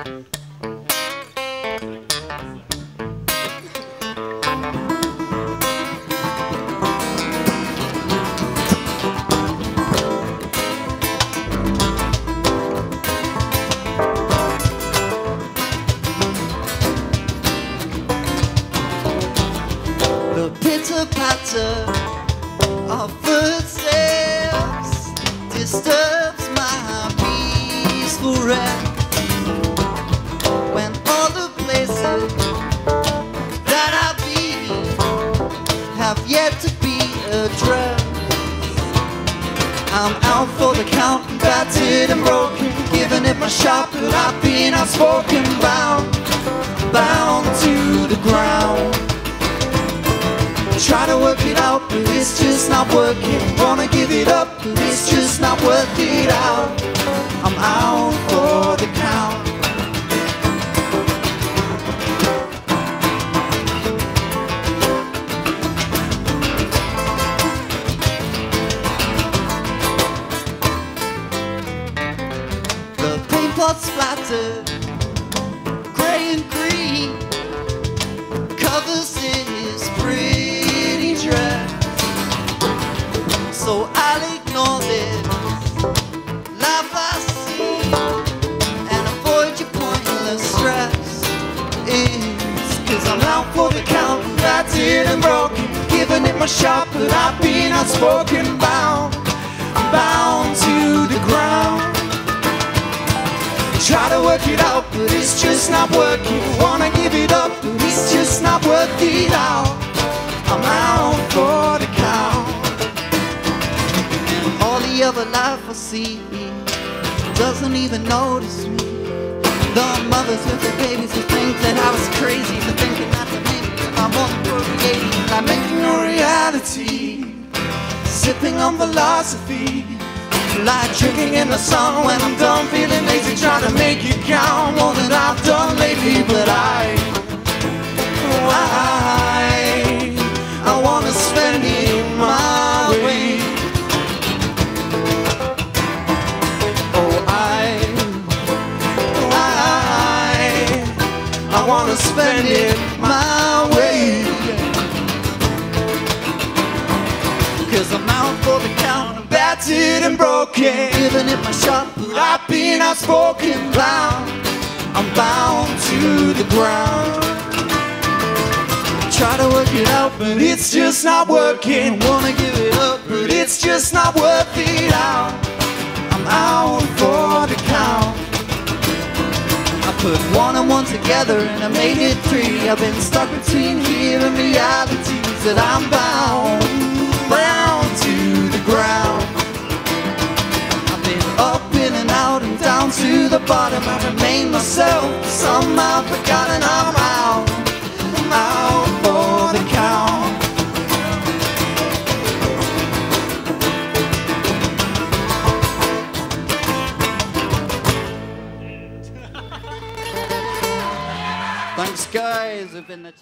The pitter patter of footsteps disturbs my peaceful rest. Have yet to be addressed, I'm out for the count, battered and broken, giving it my shot, but I've been outspoken, bound, bound to the ground. Try to work it out, but it's just not working. Wanna give it up, but it's just not worth it out. I'm out Pot splattered, gray and green covers his pretty dress. So I'll ignore this life I see and avoid your pointless stress. It's cause I'm out for the count, battered and broken, giving it my shot, but I've been outspoken, bound, work it out, but it's just not working. Wanna give it up, but it's just not worth it out. I'm out for the count. All the other life I see doesn't even notice me. The mothers with their babies who think that I was crazy for thinking that maybe I'm on procreating. I'm making a reality, sipping on philosophy. Like drinking in the sun when I'm Wanna spend it my way Cause I'm out for the count, I'm battered and broken. Giving it my shot, but I've been outspoken, bound. I'm bound to the ground. Try to work it out, but it's just not working. Wanna give it up, but it's just not worth it out. I'm out for the count. I put one and one together and I made it three. I've been stuck between here and realities that I'm bound, bound to the ground. I've been up, in and out, and down to the bottom. I remain myself, somehow forgotten I'm Thanks, guys. I've been the